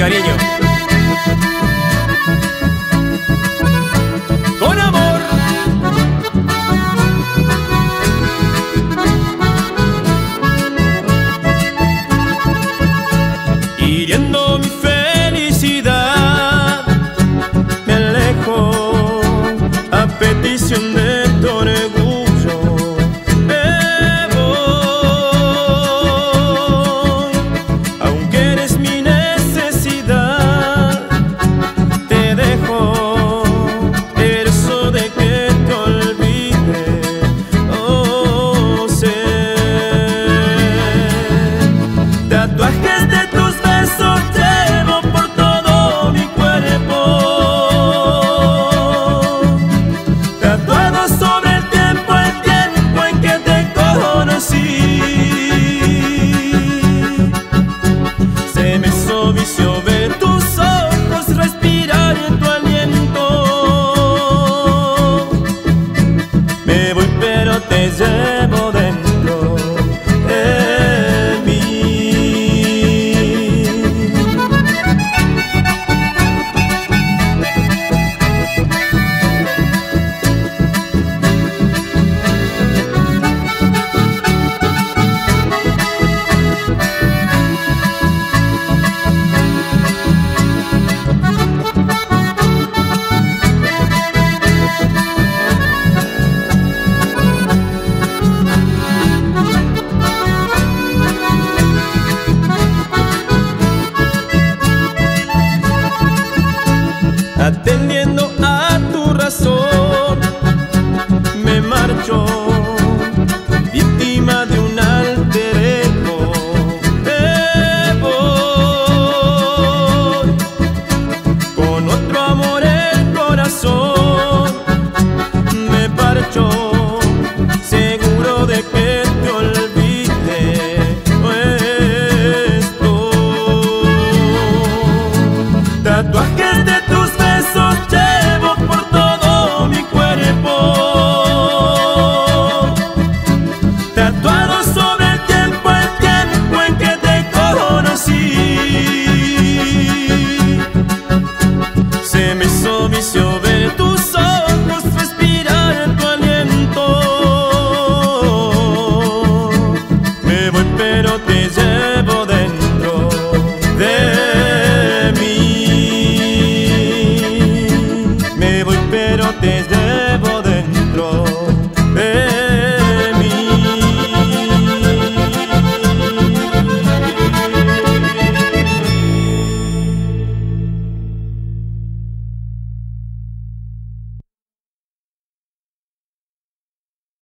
cariño. Con amor. Hiriendo mi felicidad, me alejo a petición da tua